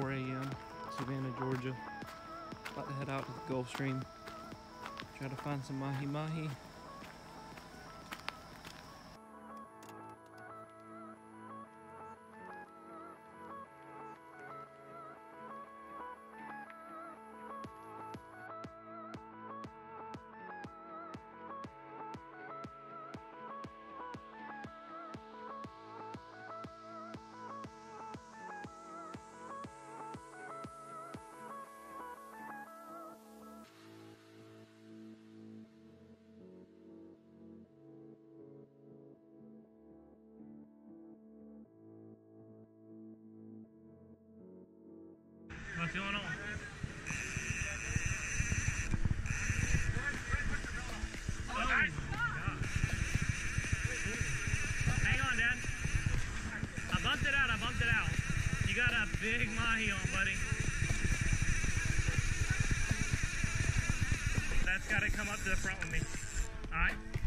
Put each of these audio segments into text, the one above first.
4 a.m. Savannah, Georgia. About to head out to the Gulf Stream. Try to find some mahi mahi going on? Oh. You got a big mahi on, buddy. That's got to come up to the front with me. All right.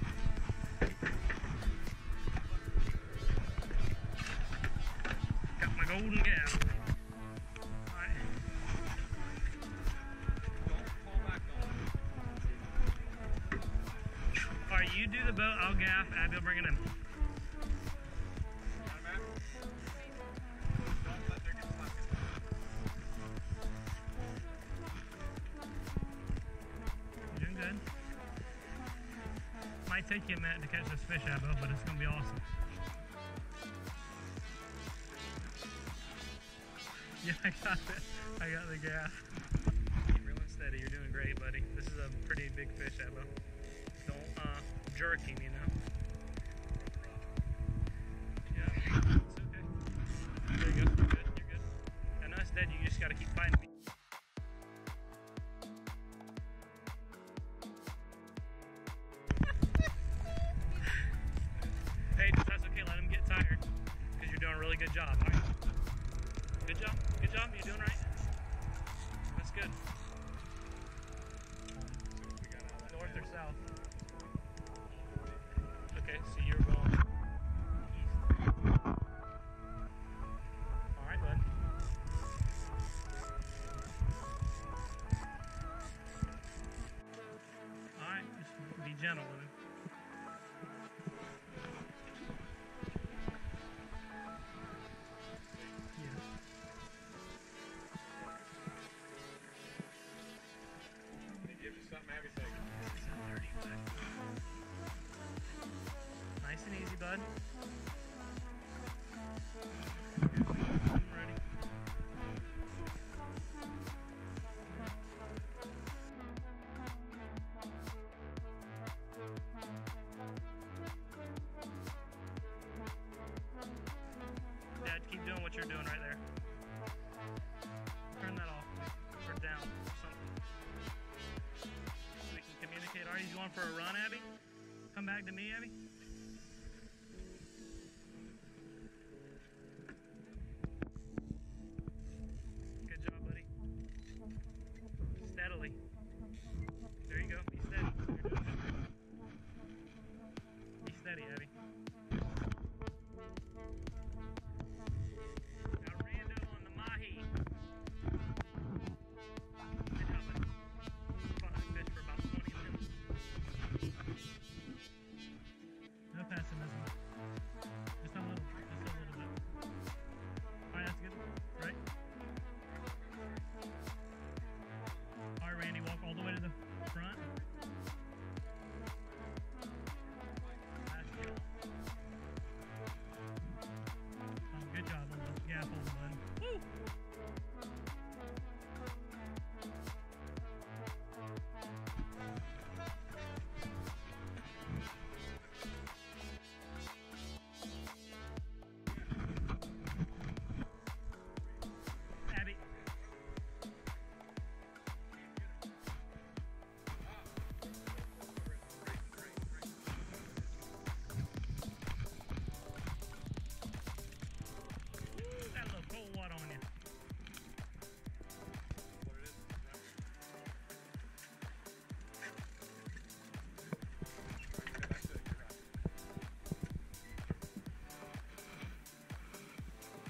Might take you a minute to catch this fish, Abbo, but it's gonna be awesome. Yeah, I got it. I got the gaff. Keep real steady. You're doing great, buddy. This is a pretty big fish, Abbo. Don't uh, jerk him, you know. Just for a run, Abby? Come back to me, Abby.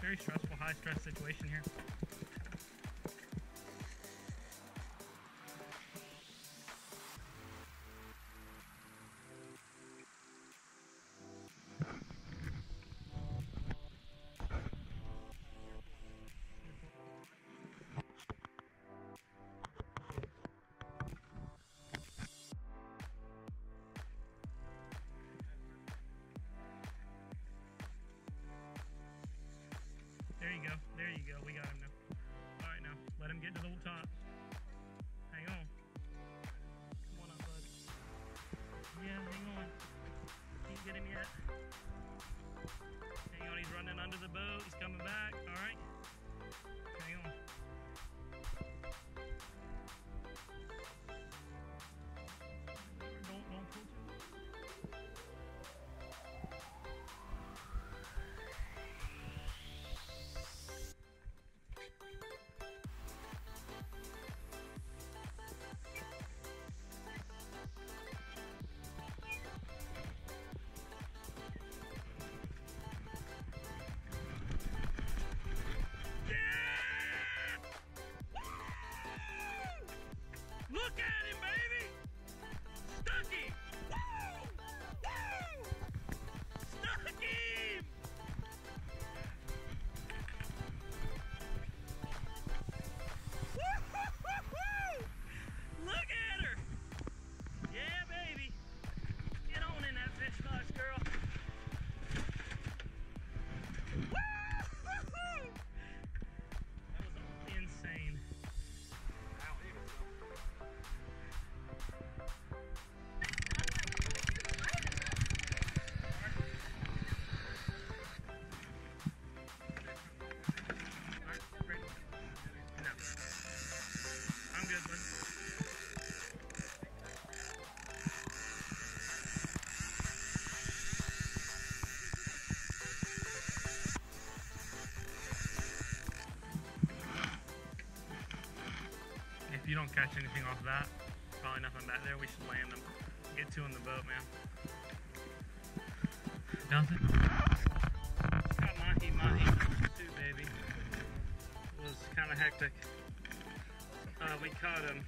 Very stressful, high stress situation here. There you go. There you go. We got him now. All right, now let him get to the top. Hang on. Come on up, bud. Yeah, hang on. Can't get him yet. Hang on. He's running under the boat. He's coming back. Don't catch anything off that, probably nothing back there. We should land them. Get two on the boat, man. Nothing. Got mahi mahi too, baby. It was kind of hectic. Uh, we caught him.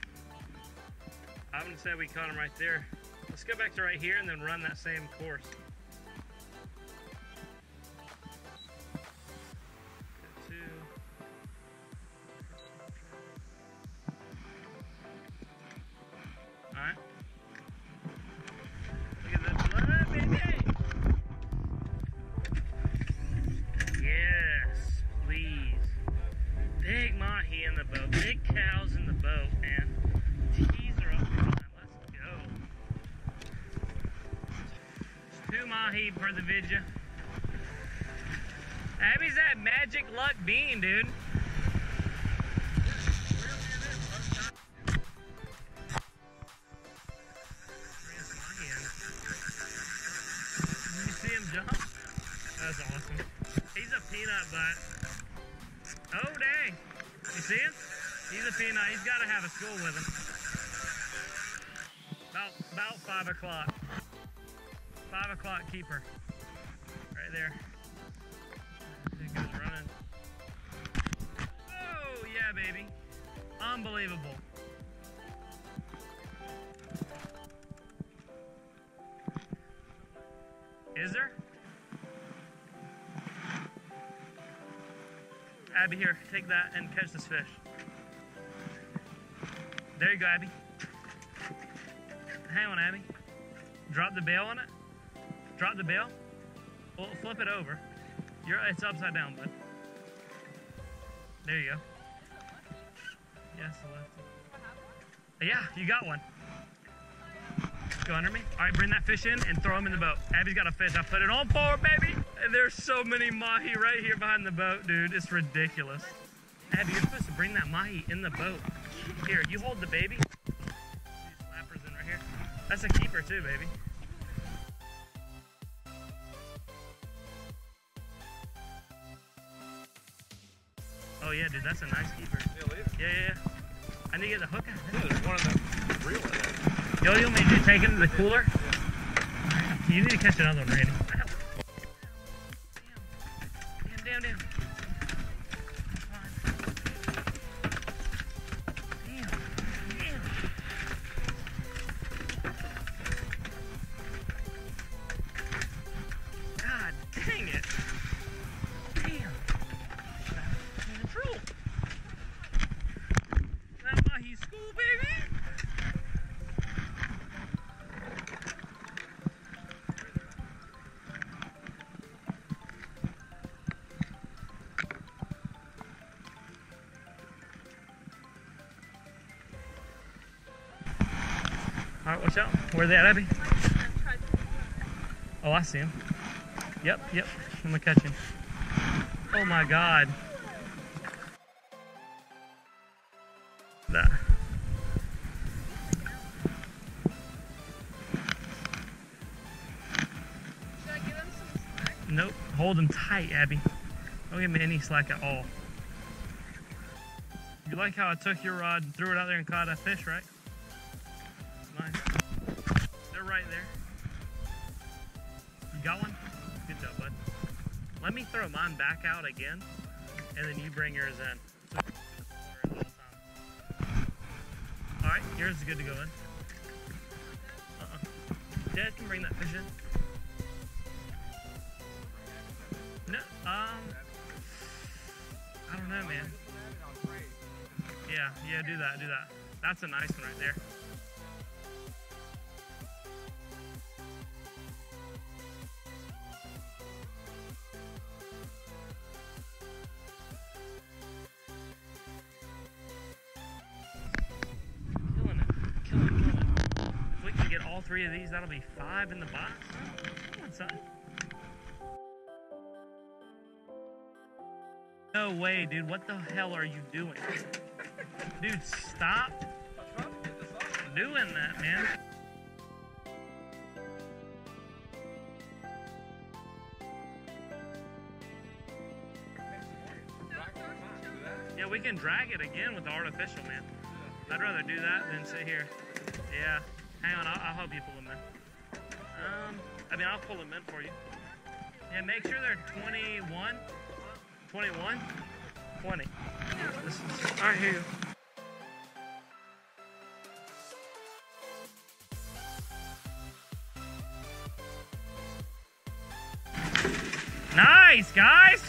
I wouldn't say we caught him right there. Let's go back to right here and then run that same course. Abby's that magic luck bean, dude. That's awesome. He's a peanut. Oh dang! You see him? He's a peanut. He's got to have a school with him. About about five o'clock. Five o'clock keeper. Right there. Unbelievable. Is there? Abby, here, take that and catch this fish. There you go, Abby. Hang on, Abby. Drop the bail on it. Drop the bail. Well, flip it over. You're, it's upside down, bud. There you go. Yes, the left. Yeah, you got one. Go under me. All right, bring that fish in and throw him in the boat. Abby's got a fish. I put it on forward, baby. And there's so many mahi right here behind the boat, dude. It's ridiculous. Abby, you're supposed to bring that mahi in the boat. Here, you hold the baby. These flappers in right here. That's a keeper too, baby. Oh yeah, dude, that's a nice keeper. Yeah, leave it. Yeah, yeah, yeah. I need to get the hook Yeah, there's one of them real in. Yo, you want me to take him to the cooler? You need to catch another one, Randy. Where they at, Abby? Oh, I see him. Yep, yep. I'm gonna catch him. Oh my god. That. Nope. Hold him tight, Abby. Don't give me any slack at all. You like how I took your rod and threw it out there and caught a fish, right? There. You got one? Good job, bud. Let me throw mine back out again, and then you bring yours in. Alright, yours is good to go in. Uh-uh. Dad can bring that fish in. No, um... I don't know, man. Yeah, yeah, do that, do that. That's a nice one right there. Three of these, that'll be five in the box. Come on, son. No way, dude. What the hell are you doing? Dude, stop doing that, man. Yeah, we can drag it again with the artificial, man. I'd rather do that than sit here. Yeah. Hang on, I'll, I'll help you pull them in. Um, I mean, I'll pull them in for you. Yeah, make sure they're 21. 21? 20. This is, all right, here you. Nice, guys!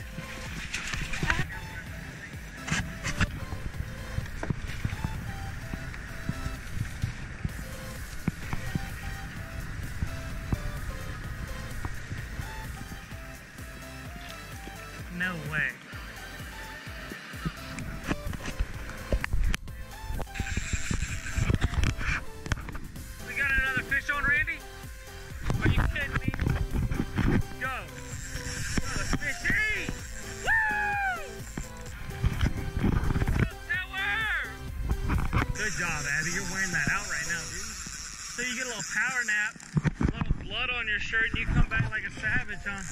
Power nap, a little blood on your shirt, and you come back like a savage, huh?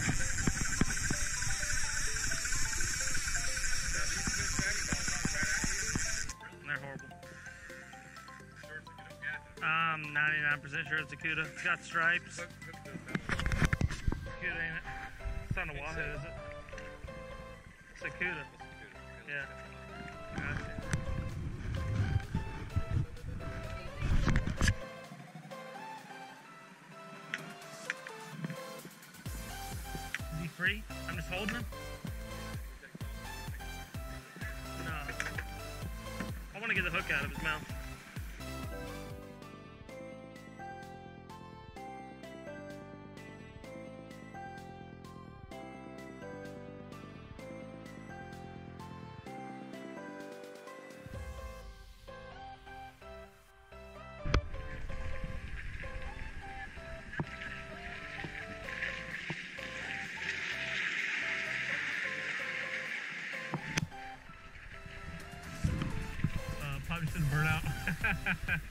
They're horrible. Um, I'm 99% sure it's a Cuda. It's got stripes. Cuda, ain't it? It's not a Wahoo, is it? It's a Cuda. Yeah. Free? I'm just holding him? No. I want to get the hook out of his mouth. Ha ha ha.